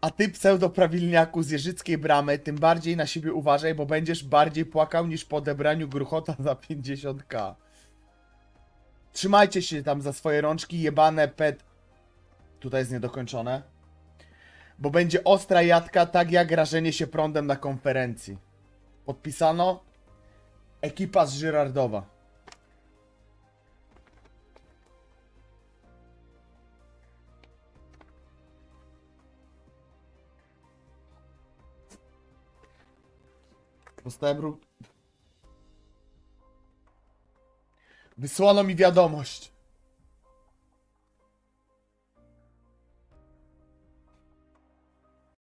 A ty, pseudoprawilniaku z Jeżyckiej Bramy, tym bardziej na siebie uważaj, bo będziesz bardziej płakał niż po odebraniu gruchota za 50k. Trzymajcie się tam za swoje rączki, jebane pet... Tutaj jest niedokończone. Bo będzie ostra jadka, tak jak rażenie się prądem na konferencji. Podpisano ekipa z Żyrardowa. Dostałem ru... Wysłano mi wiadomość.